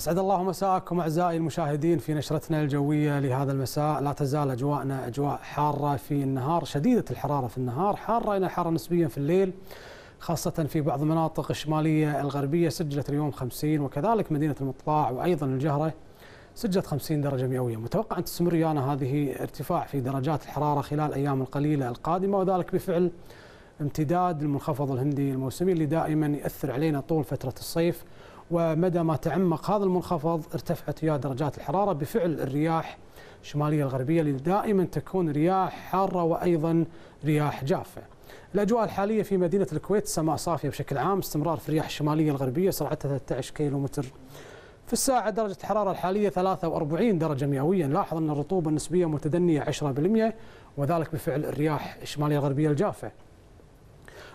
أسعد الله مساءكم أعزائي المشاهدين في نشرتنا الجوية لهذا المساء. لا تزال أجواءنا أجواء حارة في النهار شديدة الحرارة في النهار حارة إلى حارة نسبيا في الليل خاصة في بعض المناطق الشمالية الغربية. سجلت اليوم 50 وكذلك مدينة المطلع وأيضا الجهرة سجلت 50 درجة مئوية. متوقع أن تستمر ويانا هذه ارتفاع في درجات الحرارة خلال الأيام القليلة القادمة وذلك بفعل امتداد المنخفض الهندي الموسمي اللي دائما يأثر علينا طول فترة الصيف. ومدى ما تعمق هذا المنخفض ارتفعت وياه درجات الحرارة بفعل الرياح الشمالية الغربية اللي دائما تكون رياح حارة وأيضا رياح جافة. الأجواء الحالية في مدينة الكويت سماء صافية بشكل عام استمرار في الرياح الشمالية الغربية سرعتها 13 كيلو متر في الساعة درجة الحرارة الحالية 43 درجة مئوية نلاحظ أن الرطوبة النسبية متدنية 10% وذلك بفعل الرياح الشمالية الغربية الجافة.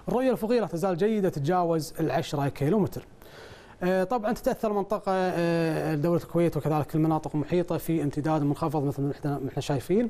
الرؤية الأفقية لا تزال جيدة تتجاوز العشرة كيلو متر آه، طبعا تتأثر منطقة آه، دوله الكويت وكذلك المناطق المحيطة في امتداد المنخفض مثل ما إحنا شايفين.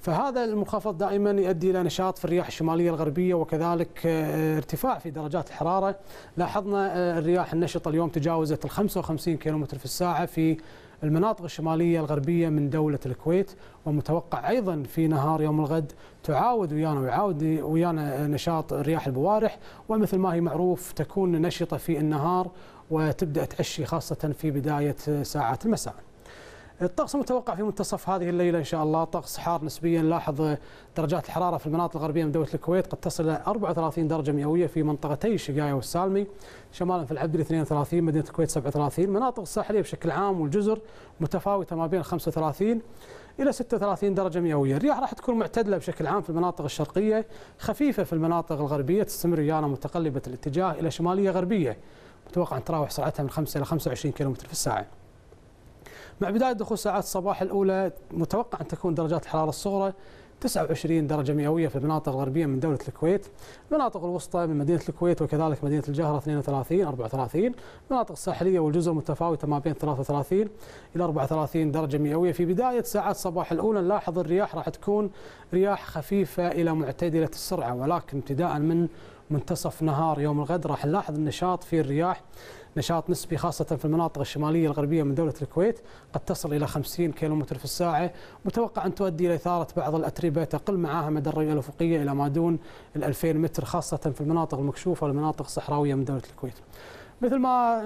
فهذا المنخفض دائما يؤدي إلى نشاط في الرياح الشمالية الغربية وكذلك آه، ارتفاع في درجات الحرارة. لاحظنا الرياح النشطة اليوم تجاوزت ال 55 كيلومتر في الساعة في المناطق الشمالية الغربية من دولة الكويت ومتوقع أيضا في نهار يوم الغد تعاود ويانا ويعاود ويانا نشاط رياح البوارح ومثل ما هي معروف تكون نشطة في النهار وتبدأ تعشي خاصة في بداية ساعات المساء. الطقس المتوقع في منتصف هذه الليلة إن شاء الله. طقس حار نسبيا. لاحظ درجات الحرارة في المناطق الغربية من دولة الكويت قد تصل إلى 34 درجة مئوية في منطقتي الشقاية والسالمي. شمالا في العبدلي 32 مدينة الكويت 37 مناطق الساحلية بشكل عام والجزر متفاوتة ما بين 35 إلى 36 درجة مئوية. الرياح راح تكون معتدلة بشكل عام في المناطق الشرقية خفيفة في المناطق الغربية. تستمر ويانا متقلبة الاتجاه إلى شمالية غربية متوقع أن تراوح سرعتها من 5 إلى 25 كم في الساعة. مع بداية دخول ساعات الصباح الأولى متوقع أن تكون درجات الحرارة الصغرى 29 درجة مئوية في المناطق الغربية من دولة الكويت المناطق الوسطى من مدينة الكويت وكذلك مدينة الجهرة 32 34 المناطق الساحلية والجزر متفاوتة ما بين 33 إلى 34 درجة مئوية. في بداية ساعات الصباح الأولى نلاحظ الرياح راح تكون رياح خفيفة إلى معتدلة السرعة ولكن ابتداء من منتصف نهار يوم الغد راح نلاحظ النشاط في الرياح نشاط نسبي خاصة في المناطق الشمالية الغربية من دولة الكويت قد تصل إلى 50 كيلومتر في الساعة متوقع أن تؤدي إلى إثارة بعض الأتربة تقل معها مدى الرؤية الأفقية إلى ما دون ال 2000 متر خاصة في المناطق المكشوفة والمناطق الصحراوية من دولة الكويت. مثل ما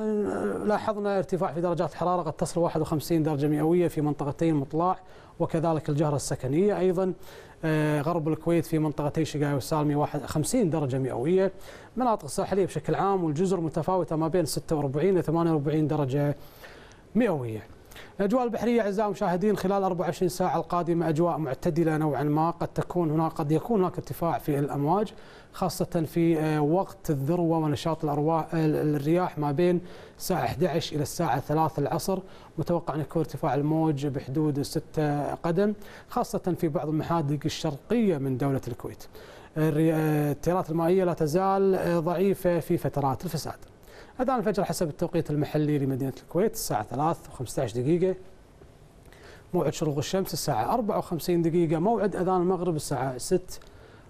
لاحظنا ارتفاع في درجات الحرارة قد تصل 51 درجة مئوية في منطقتين مطلع وكذلك الجهرة السكنية أيضا آه، غرب الكويت في منطقتي شقاي والسالمي 50 درجة مئوية مناطق الساحلية بشكل عام والجزر متفاوتة ما بين 46 إلى 48 درجة مئوية. الأجواء البحرية أعزائي المشاهدين خلال 24 ساعة القادمة أجواء معتدلة نوعا ما. قد تكون هناك قد يكون هناك ارتفاع في الأمواج خاصة في آه، وقت الذروة ونشاط الأرواح الرياح ما بين الساعة 11 إلى الساعة 3 العصر. متوقع أن يكون ارتفاع الموج بحدود 6 قدم خاصة في بعض المحادق الشرقية من دولة الكويت. آه، التيارات المائية لا تزال آه، ضعيفة في فترات الفساد. أذان الفجر حسب التوقيت المحلي لمدينة الكويت الساعة 3 و15 دقيقة. موعد شروق الشمس الساعة 54 دقيقة. موعد أذان المغرب الساعة 6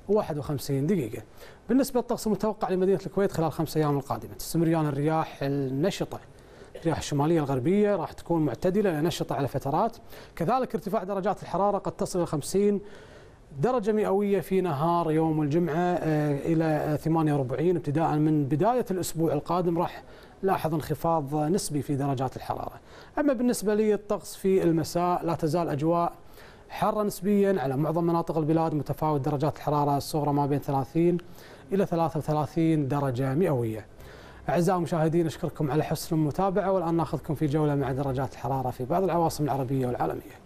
و51 دقيقة. بالنسبة للطقس المتوقع لمدينة الكويت خلال خمس أيام القادمة تستمر ريان الرياح النشطة. الرياح الشمالية الغربية راح تكون معتدلة نشطة على فترات. كذلك ارتفاع درجات الحرارة قد تصل إلى 50 درجة مئوية في نهار يوم الجمعة آه، إلى 48 ابتداء من بداية الأسبوع القادم راح لاحظ انخفاض نسبي في درجات الحرارة. أما بالنسبة لي الطقس في المساء لا تزال أجواء حارة نسبيا على معظم مناطق البلاد متفاوت درجات الحرارة الصغرى ما بين 30 إلى 33 درجة مئوية. أعزائي المشاهدين أشكركم على حسن المتابعة والآن ناخذكم في جولة مع درجات الحرارة في بعض العواصم العربية والعالمية.